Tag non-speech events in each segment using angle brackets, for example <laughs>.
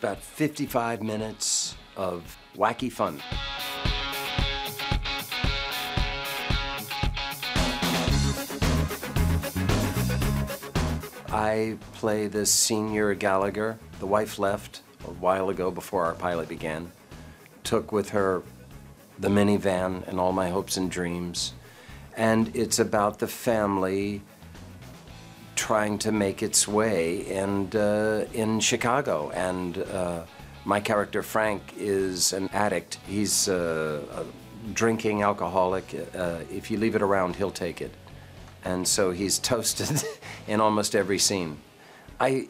about 55 minutes of wacky fun. I play the senior Gallagher. The wife left a while ago before our pilot began. Took with her the minivan and all my hopes and dreams. And it's about the family trying to make its way and uh, in Chicago. And uh, my character Frank is an addict. He's uh, a drinking alcoholic. Uh, if you leave it around, he'll take it. And so he's <laughs> toasted in almost every scene. I,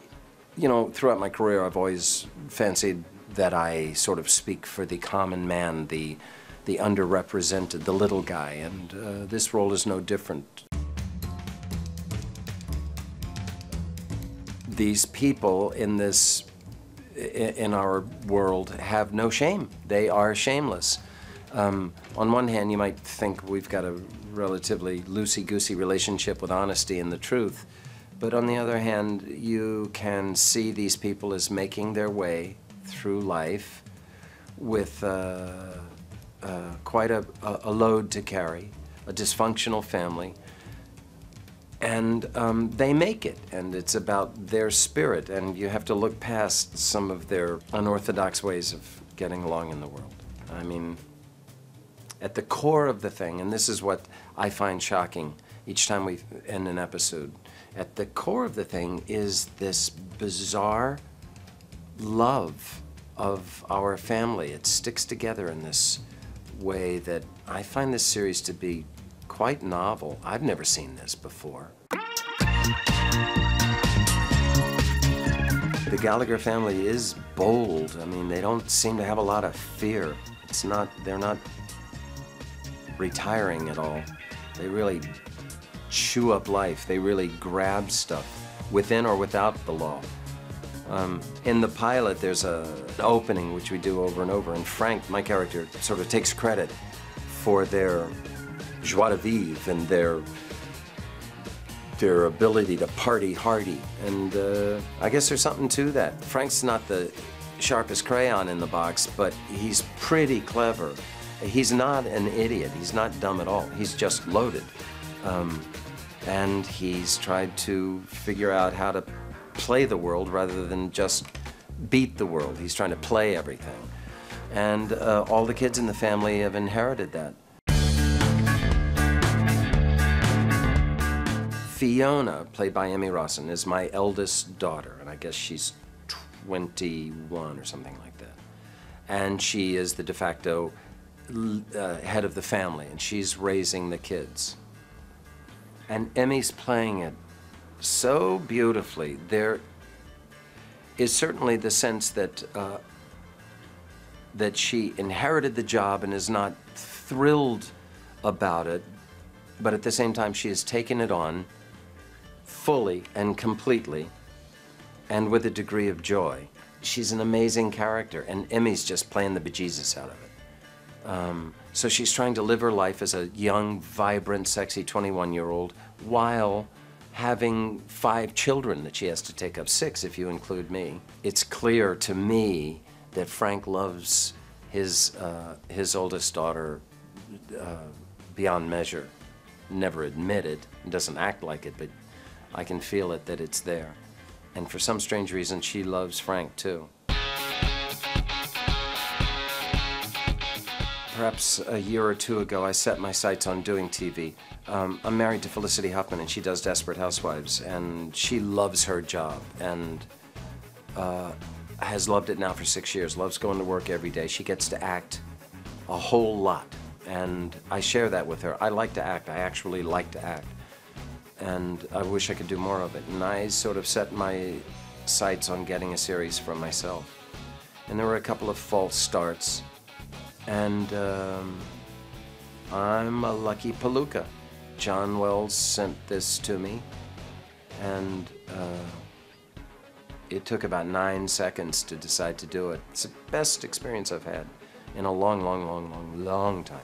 you know, throughout my career, I've always fancied that I sort of speak for the common man, the, the underrepresented, the little guy, and uh, this role is no different. These people in this, in our world, have no shame. They are shameless. Um, on one hand, you might think we've got a relatively loosey-goosey relationship with honesty and the truth. But on the other hand, you can see these people as making their way through life with uh, uh, quite a, a, load to carry, a dysfunctional family. And um, they make it, and it's about their spirit, and you have to look past some of their unorthodox ways of getting along in the world. I mean, at the core of the thing, and this is what I find shocking each time we end an episode, at the core of the thing is this bizarre love of our family. It sticks together in this way that I find this series to be quite novel. I've never seen this before. The Gallagher family is bold. I mean, they don't seem to have a lot of fear. It's not, they're not retiring at all. They really chew up life. They really grab stuff within or without the law. Um, in the pilot, there's a, an opening which we do over and over, and Frank, my character, sort of takes credit for their joie de vivre and their their ability to party hardy. And uh, I guess there's something to that. Frank's not the sharpest crayon in the box, but he's pretty clever He's not an idiot. He's not dumb at all. He's just loaded. Um, and he's tried to figure out how to play the world rather than just beat the world. He's trying to play everything. And uh, all the kids in the family have inherited that. Fiona, played by Emmy Rossum, is my eldest daughter, and I guess she's 21 or something like that. And she is the de facto uh, head of the family, and she's raising the kids. And Emmy's playing it so beautifully. There is certainly the sense that uh, that she inherited the job and is not thrilled about it, but at the same time she has taken it on fully and completely and with a degree of joy. She's an amazing character, and Emmy's just playing the bejesus out of it. Um, so she's trying to live her life as a young, vibrant, sexy 21-year-old while having five children that she has to take up, six if you include me. It's clear to me that Frank loves his, uh, his oldest daughter uh, beyond measure. Never admitted, doesn't act like it, but I can feel it that it's there. And for some strange reason, she loves Frank too. perhaps a year or two ago, I set my sights on doing TV. Um, I'm married to Felicity Huffman, and she does Desperate Housewives, and she loves her job, and uh, has loved it now for six years, loves going to work every day. She gets to act a whole lot, and I share that with her. I like to act. I actually like to act, and I wish I could do more of it. And I sort of set my sights on getting a series for myself. And there were a couple of false starts and um, I'm a lucky palooka. John Wells sent this to me, and uh, it took about nine seconds to decide to do it. It's the best experience I've had in a long, long, long, long, long time.